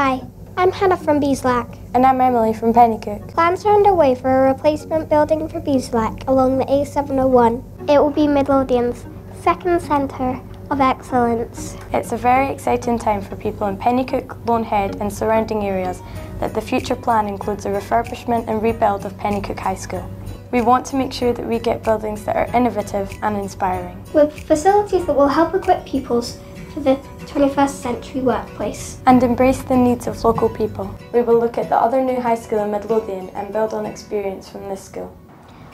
Hi, I'm Hannah from Beeslack. And I'm Emily from Penicuik. Plans are underway for a replacement building for Beeslack along the A701. It will be Midlothian's second centre of excellence. It's a very exciting time for people in Penicuik, Loanhead and surrounding areas that the future plan includes a refurbishment and rebuild of Penicuik High School. We want to make sure that we get buildings that are innovative and inspiring. With facilities that will help equip pupils for the 21st century workplace. And embrace the needs of local people. We will look at the other new high school in Midlothian and build on experience from this school.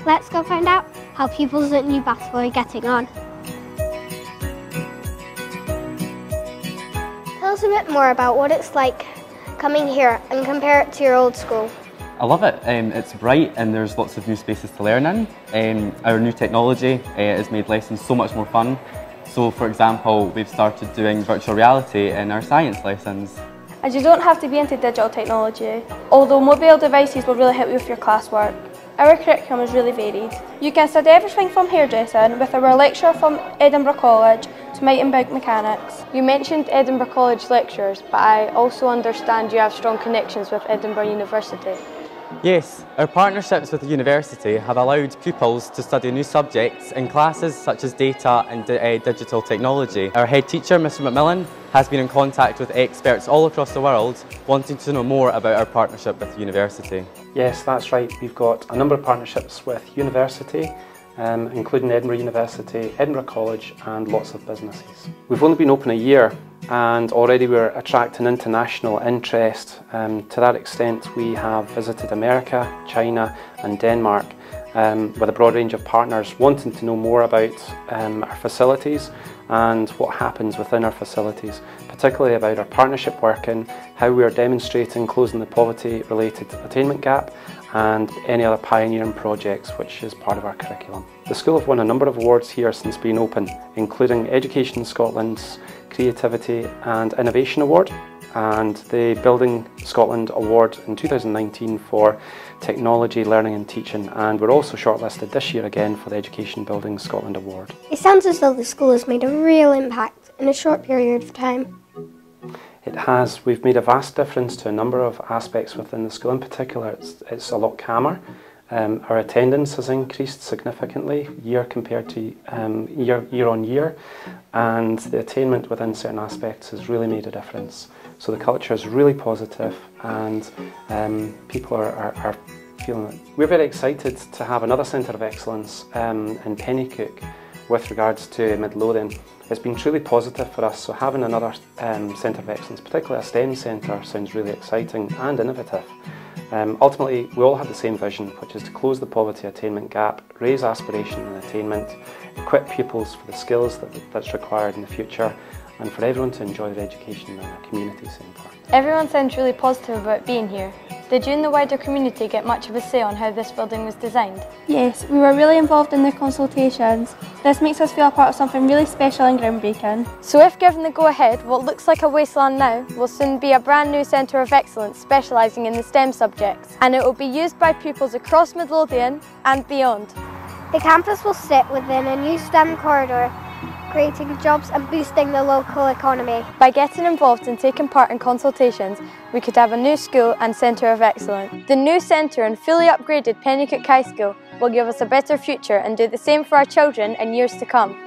Let's go find out how pupils at Newbattle are getting on. Tell us a bit more about what it's like coming here and compare it to your old school. I love it. Um, it's bright and there's lots of new spaces to learn in. Um, our new technology uh, has made lessons so much more fun. So for example, we've started doing virtual reality in our science lessons. As you don't have to be into digital technology, although mobile devices will really help you with your classwork. Our curriculum is really varied. You can study everything from hairdressing with our lecturer from Edinburgh College to might and big mechanics. You mentioned Edinburgh College lectures, but I also understand you have strong connections with Edinburgh University. Yes, our partnerships with the university have allowed pupils to study new subjects in classes such as data and uh, digital technology. Our head teacher, Mr McMillan, has been in contact with experts all across the world wanting to know more about our partnership with the university. Yes, that's right. We've got a number of partnerships with university, um, including Edinburgh University, Edinburgh College and lots of businesses. We've only been open a year and already we're attracting international interest. Um, to that extent, we have visited America, China and Denmark um, with a broad range of partners wanting to know more about um, our facilities and what happens within our facilities, particularly about our partnership working, how we are demonstrating closing the poverty related attainment gap and any other pioneering projects which is part of our curriculum. The school have won a number of awards here since being open, including Education Scotland's Creativity and Innovation Award and the Building Scotland Award in 2019 for Technology, Learning and Teaching and we're also shortlisted this year again for the Education Building Scotland Award. It sounds as though the school has made a real impact in a short period of time. It has. We've made a vast difference to a number of aspects within the school. In particular, it's, it's a lot calmer. Um, our attendance has increased significantly year compared to um, year, year on year, and the attainment within certain aspects has really made a difference. So the culture is really positive, and um, people are, are, are feeling it. We're very excited to have another centre of excellence um, in Penicuik with regards to Midlothian. It's been truly positive for us, so having another um, centre of excellence, particularly a STEM centre, sounds really exciting and innovative. Um, ultimately, we all have the same vision, which is to close the poverty attainment gap, raise aspiration and attainment, equip pupils for the skills that, that's required in the future, and for everyone to enjoy their education in a community centre. Everyone sounds really positive about being here. Did you and the wider community get much of a say on how this building was designed? Yes, we were really involved in the consultations. This makes us feel a part of something really special and groundbreaking. So if given the go-ahead, what looks like a wasteland now will soon be a brand new centre of excellence specialising in the STEM subjects and it will be used by pupils across Midlothian and beyond. The campus will sit within a new STEM corridor creating jobs and boosting the local economy. By getting involved and taking part in consultations, we could have a new school and centre of excellence. The new centre and fully upgraded Penicuik High School will give us a better future and do the same for our children in years to come.